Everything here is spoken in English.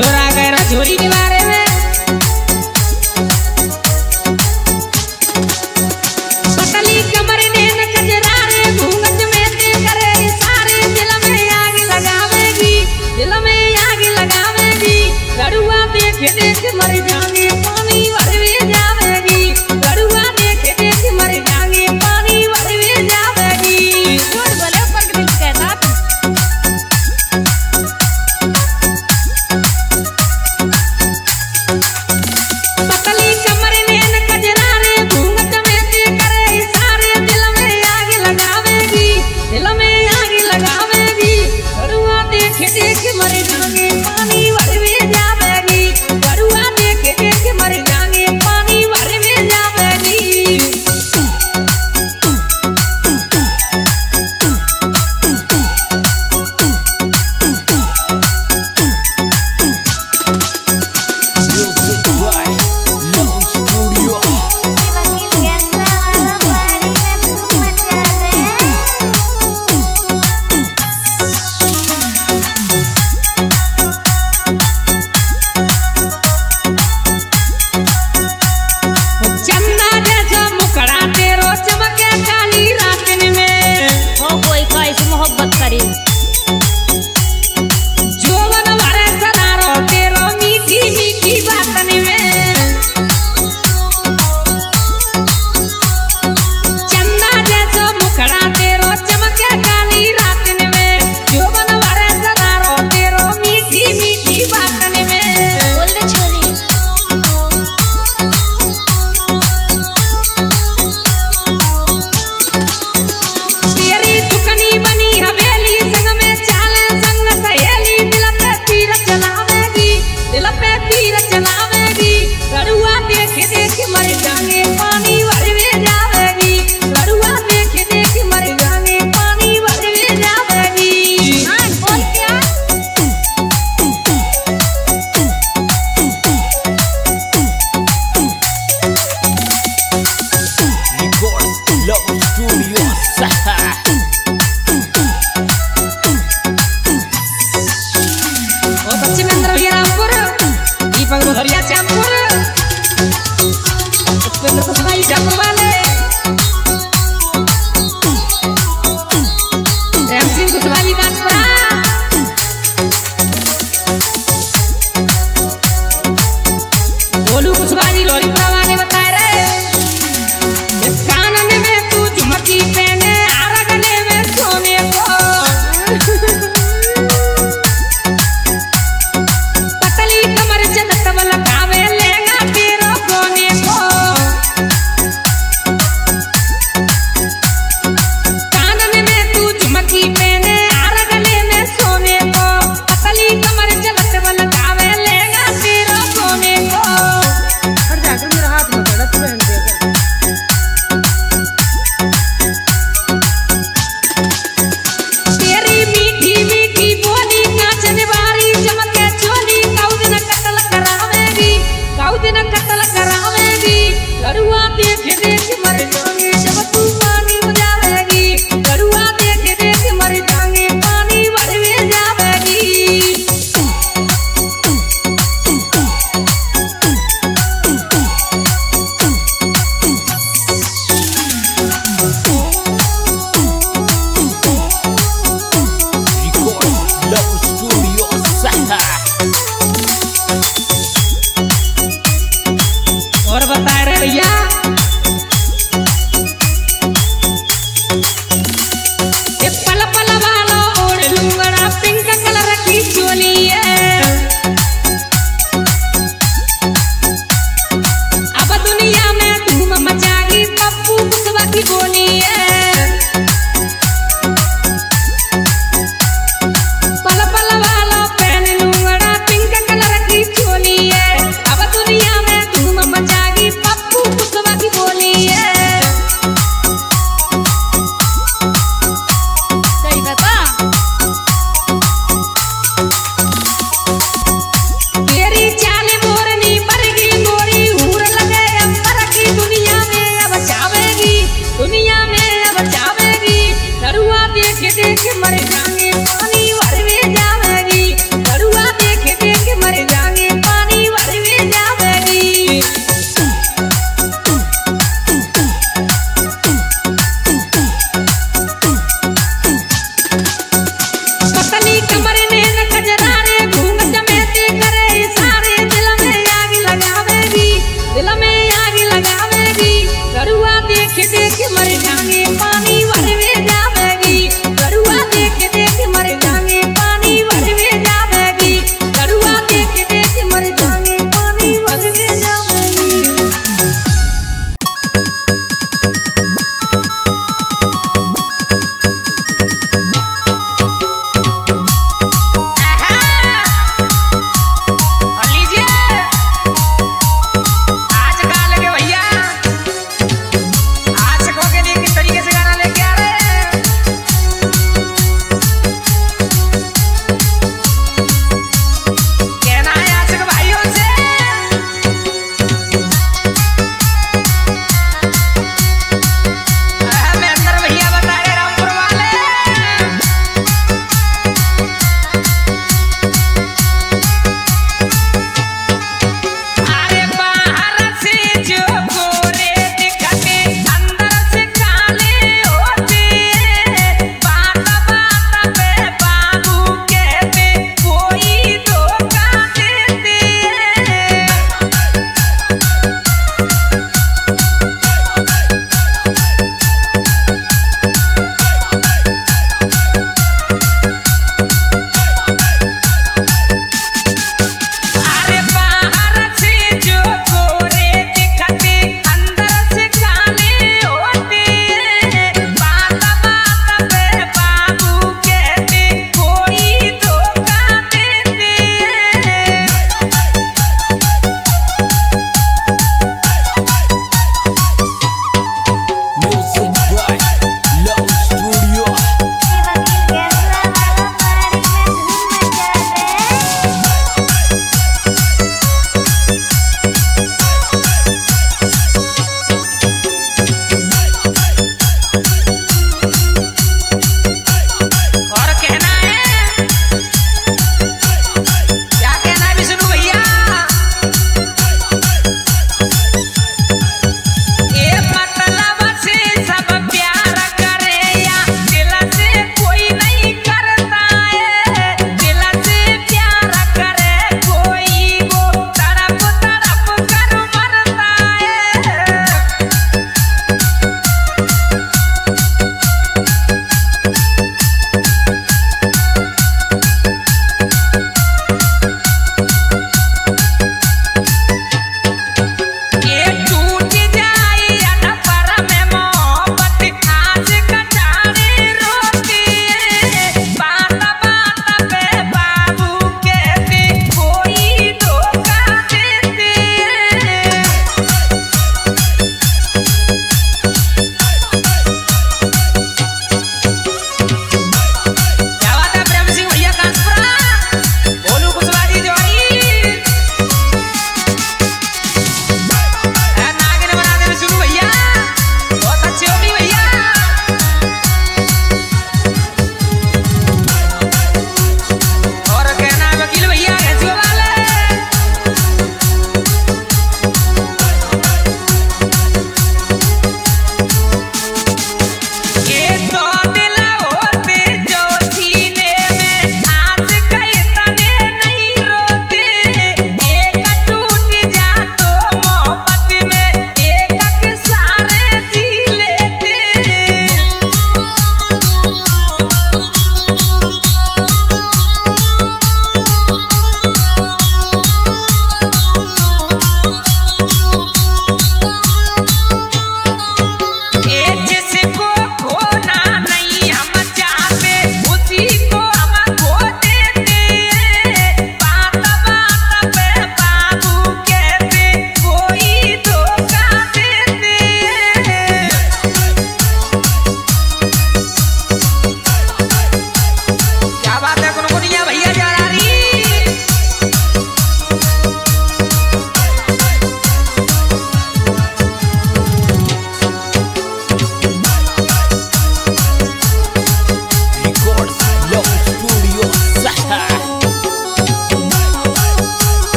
chorar.